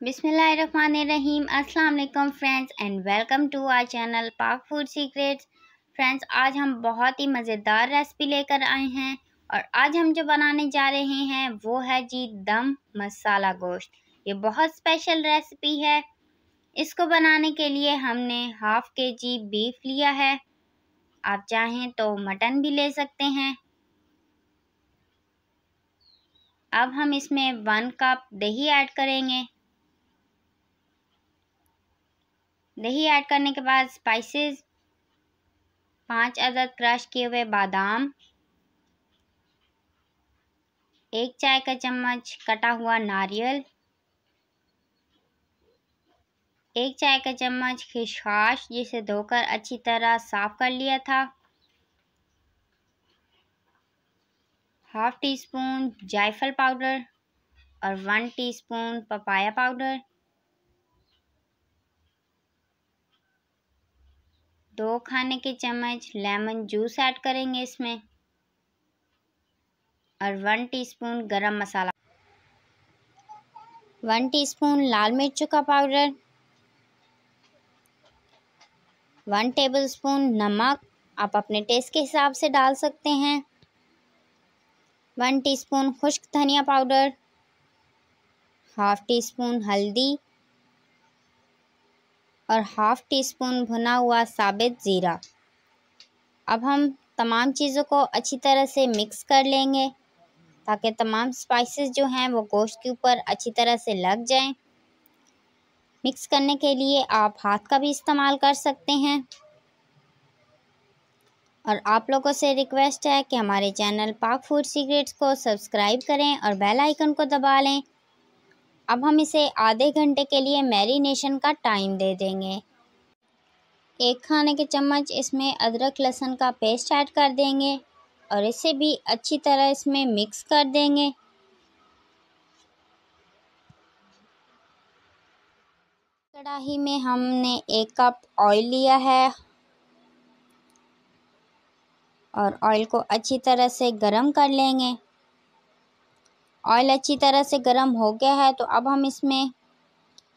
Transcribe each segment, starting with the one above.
बिसमीम अस्सलाम friends and welcome to our channel Pak food secrets. Friends, आज हम बहुत ही मज़ेदार रेसिपी लेकर आए हैं और आज हम जो बनाने जा रहे हैं वो है जी दम मसाला गोश्त। ये बहुत स्पेशल रेसिपी है। इसको बनाने के लिए हमने हाफ़ के जी बीफ लिया है। आप चाहें तो मटन भी ले सकते हैं। अब हम इसमें वन कप दही ऐड करेंगे। दही ऐड करने के बाद स्पाइसेस पाँच अदद क्रश किए हुए बादाम, एक चाय का चम्मच कटा हुआ नारियल, एक चाय का चम्मच खिशखाश जिसे धोकर अच्छी तरह साफ़ कर लिया था हाफ़ टी स्पून जायफल पाउडर और वन टीस्पून पपाया पाउडर। दो खाने के चम्मच लेमन जूस ऐड करेंगे इसमें और वन टीस्पून गरम मसाला। वन टीस्पून लाल मिर्चों का पाउडर, वन टेबलस्पून नमक आप अपने टेस्ट के हिसाब से डाल सकते हैं, वन टीस्पून खुश्क धनिया पाउडर, हाफ़ टी स्पून हल्दी और हाफ़ टी स्पून भुना हुआ साबित ज़ीरा। अब हम तमाम चीज़ों को अच्छी तरह से मिक्स कर लेंगे, ताकि तमाम स्पाइसेस जो हैं वो गोश्त के ऊपर अच्छी तरह से लग जाएँ। मिक्स करने के लिए आप हाथ का भी इस्तेमाल कर सकते हैं। और आप लोगों से रिक्वेस्ट है कि हमारे चैनल पाक फ़ूड सीक्रेट्स को सब्सक्राइब करें और बेल आइकन को दबा लें अब हम इसे आधे घंटे के लिए मैरिनेशन का टाइम दे देंगे। एक खाने के चम्मच, इसमें अदरक लहसुन का पेस्ट ऐड कर देंगे और इसे भी अच्छी तरह इसमें मिक्स कर देंगे। कढ़ाही में हमने एक कप ऑयल लिया है और ऑयल को अच्छी तरह से गरम कर लेंगे। ऑयल अच्छी तरह से गर्म हो गया है तो अब हम इसमें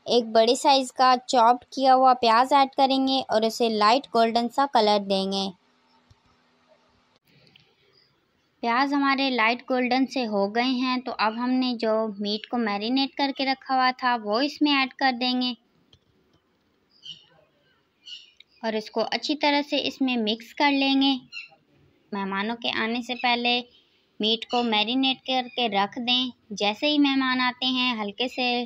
एक बड़े साइज़ का चॉप किया हुआ प्याज ऐड करेंगे और इसे लाइट गोल्डन सा कलर देंगे। प्याज हमारे लाइट गोल्डन से हो गए हैं तो अब हमने जो मीट को मैरिनेट करके रखा हुआ था, वो इसमें ऐड कर देंगे। और इसको अच्छी तरह से इसमें मिक्स कर लेंगे। मेहमानों के आने से पहले मीट को मैरिनेट करके रख दें। जैसे ही मेहमान आते हैं, हल्के से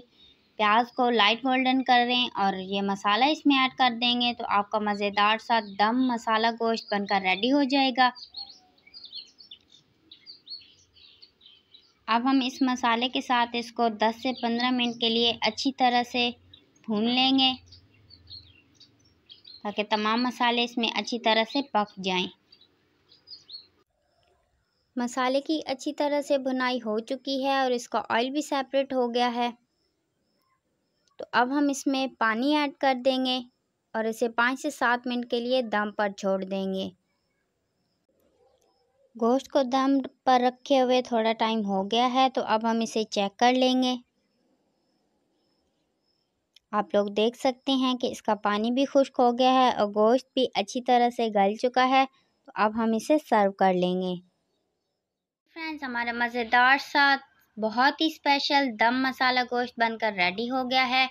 प्याज को लाइट गोल्डन कर दें और ये मसाला इसमें ऐड कर देंगे तो आपका मज़ेदार सा दम मसाला गोश्त बनकर रेडी हो जाएगा। अब हम इस मसाले के साथ इसको 10 से 15 मिनट के लिए अच्छी तरह से भून लेंगे, ताकि तमाम मसाले इसमें अच्छी तरह से पक जाएँ। मसाले की अच्छी तरह से भुनाई हो चुकी है और इसका ऑयल भी सेपरेट हो गया है। तो अब हम इसमें पानी ऐड कर देंगे और इसे पाँच से सात मिनट के लिए दम पर छोड़ देंगे। गोश्त को दम पर रखे हुए थोड़ा टाइम हो गया है तो अब हम इसे चेक कर लेंगे। आप लोग देख सकते हैं कि इसका पानी भी खुश्क हो गया है और गोश्त भी अच्छी तरह से गल चुका है तो अब हम इसे सर्व कर लेंगे। फ्रेंड्स हमारा मज़ेदार सा बहुत ही स्पेशल दम मसाला गोश्त बनकर रेडी हो गया है।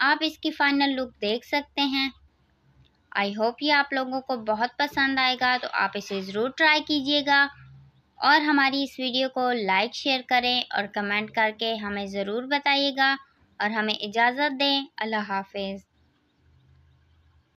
आप इसकी फ़ाइनल लुक देख सकते हैं। आई होप ये आप लोगों को बहुत पसंद आएगा तो आप इसे ज़रूर ट्राई कीजिएगा। और हमारी इस वीडियो को लाइक शेयर करें और कमेंट करके हमें ज़रूर बताइएगा। और हमें इजाज़त दें। अल्लाह हाफिज़।